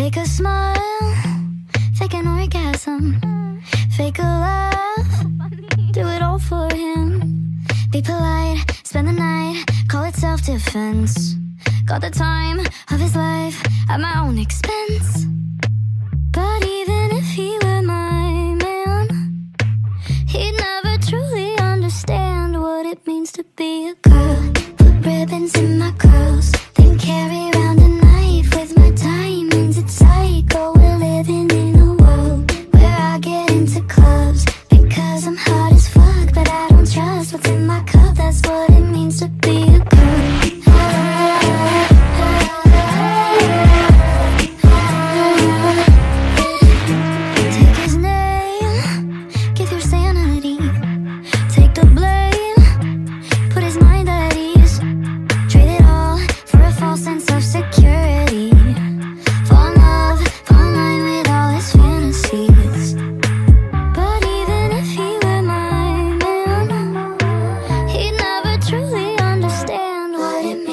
Fake a smile, fake an orgasm, fake a laugh, do it all for him. Be polite, spend the night, call it self-defense. Got the time of his life at my own expense. But even if he were my man, he'd never truly understand what it means to be a girl. Put ribbons in my curls.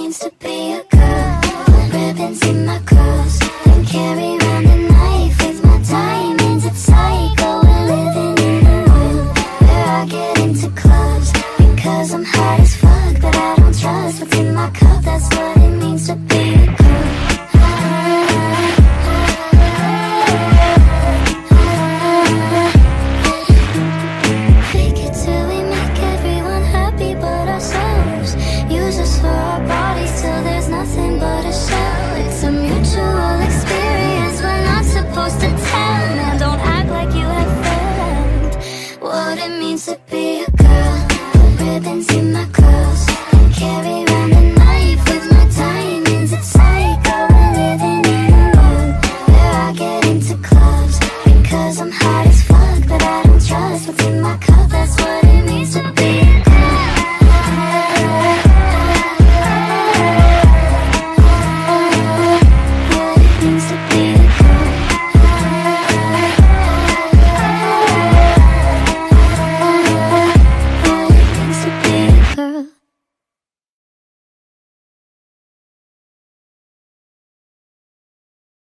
means to be a what it means to be a girl. The ribbons in my curls, carry.